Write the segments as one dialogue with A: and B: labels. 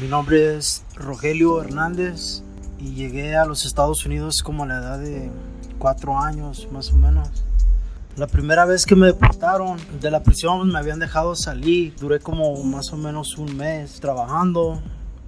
A: Mi nombre es Rogelio Hernández y llegué a los Estados Unidos como a la edad de cuatro años más o menos. La primera vez que me deportaron de la prisión me habían dejado salir. Duré como más o menos un mes trabajando.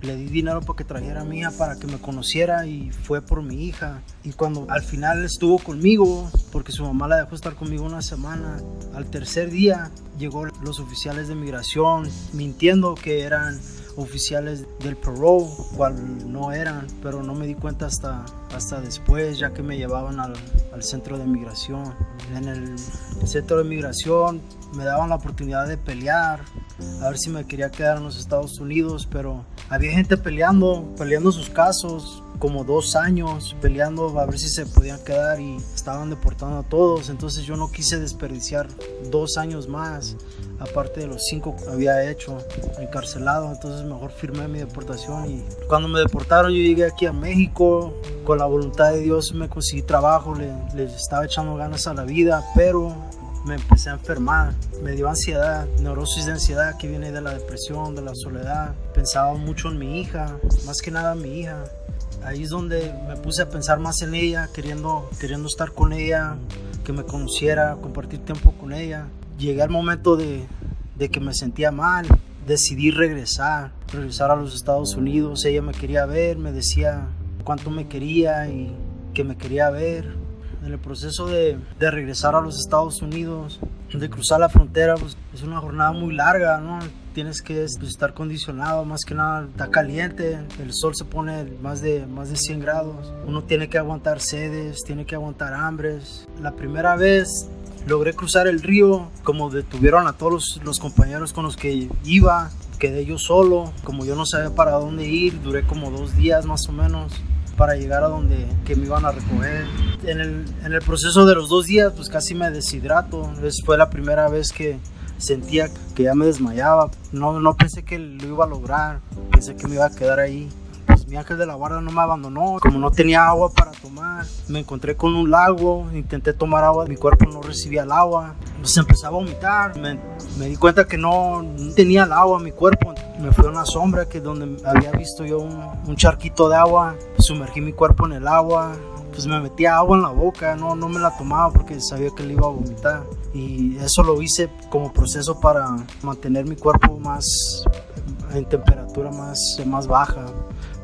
A: Le di dinero para que trajera a mi hija para que me conociera y fue por mi hija. Y cuando al final estuvo conmigo, porque su mamá la dejó estar conmigo una semana, al tercer día llegó los oficiales de migración mintiendo que eran oficiales del parole, cual no eran, pero no me di cuenta hasta, hasta después, ya que me llevaban al, al centro de migración. En el centro de migración me daban la oportunidad de pelear, a ver si me quería quedar en los Estados Unidos, pero había gente peleando, peleando sus casos, como dos años peleando a ver si se podían quedar y estaban deportando a todos. Entonces yo no quise desperdiciar dos años más, aparte de los cinco que había hecho encarcelado. Entonces mejor firmé mi deportación y cuando me deportaron yo llegué aquí a México. Con la voluntad de Dios me conseguí trabajo, le, les estaba echando ganas a la vida, pero me empecé a enfermar, me dio ansiedad, neurosis de ansiedad que viene de la depresión, de la soledad. Pensaba mucho en mi hija, más que nada en mi hija. Ahí es donde me puse a pensar más en ella, queriendo, queriendo estar con ella, que me conociera, compartir tiempo con ella. Llegué al momento de, de que me sentía mal, decidí regresar, regresar a los Estados Unidos. Ella me quería ver, me decía cuánto me quería y que me quería ver. En el proceso de, de regresar a los Estados Unidos, de cruzar la frontera, pues es una jornada muy larga, ¿no? Tienes que pues, estar condicionado, más que nada está caliente, el sol se pone más de, más de 100 grados, uno tiene que aguantar sedes, tiene que aguantar hambres. La primera vez logré cruzar el río, como detuvieron a todos los, los compañeros con los que iba, quedé yo solo, como yo no sabía para dónde ir, duré como dos días más o menos para llegar a donde que me iban a recoger. En el, en el proceso de los dos días, pues casi me deshidrato. Es, fue la primera vez que sentía que ya me desmayaba. No, no pensé que lo iba a lograr, pensé que me iba a quedar ahí. Pues mi ángel de la guarda no me abandonó. Como no tenía agua para tomar, me encontré con un lago, intenté tomar agua, mi cuerpo no recibía el agua. Pues empecé a vomitar, me, me di cuenta que no, no tenía el agua en mi cuerpo. Me fui a una sombra que donde había visto yo un, un charquito de agua, sumergí mi cuerpo en el agua, pues me metía agua en la boca, no, no me la tomaba porque sabía que le iba a vomitar. Y eso lo hice como proceso para mantener mi cuerpo más en temperatura más, más baja,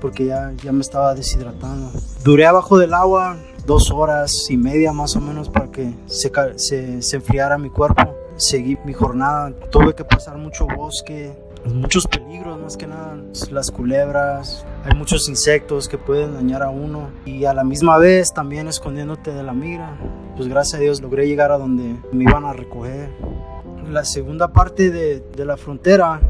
A: porque ya, ya me estaba deshidratando. Duré abajo del agua dos horas y media más o menos para que se, se, se enfriara mi cuerpo. Seguí mi jornada, tuve que pasar mucho bosque, muchos peligros más que nada, las culebras, hay muchos insectos que pueden dañar a uno y a la misma vez también escondiéndote de la migra. Pues gracias a Dios logré llegar a donde me iban a recoger. La segunda parte de, de la frontera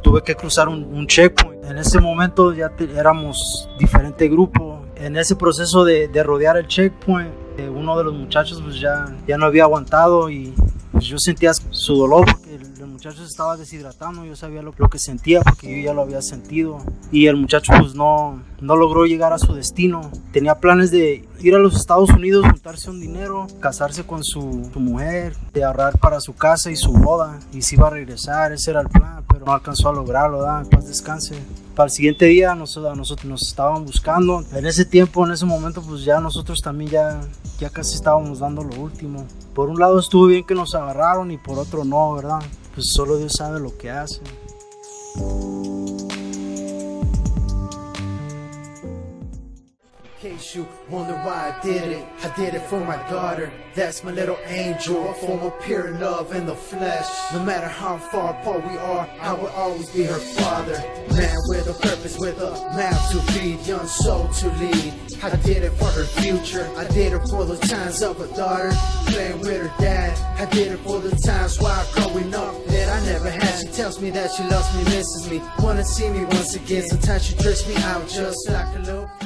A: tuve que cruzar un, checkpoint. En ese momento ya te, éramos diferente grupo. En ese proceso de, de rodear el checkpoint, eh, uno de los muchachos pues ya, ya no había aguantado y yo sentía su dolor el, el muchacho se estaba deshidratando, yo sabía lo, que sentía porque yo ya lo había sentido y el muchacho pues no, no logró llegar a su destino. Tenía planes de ir a los Estados Unidos, juntarse un dinero, casarse con su, su mujer, de ahorrar para su casa y su boda y se iba a regresar, ese era el plan, pero no alcanzó a lograrlo, ¿verdad? en paz descanse para el siguiente día nosotros, a nosotros nos estaban buscando. En ese tiempo, en ese momento, pues ya nosotros también ya, ya casi estábamos dando lo último. Por un lado estuvo bien que nos agarraron y por otro no, ¿verdad? Pues solo Dios sabe lo que hace.
B: case you wonder why I did it, I did it for my daughter. That's my little angel, a form of pure love in the flesh. No matter how far apart we are, I will always be her father. Man with a purpose, with a mouth to feed, young soul to lead. I did it for her future, I did it for the times of a daughter, playing with her dad. I did it for the times while tells me that she loves me, misses me, wanna see me once again. Sometimes she trips me out just like a little.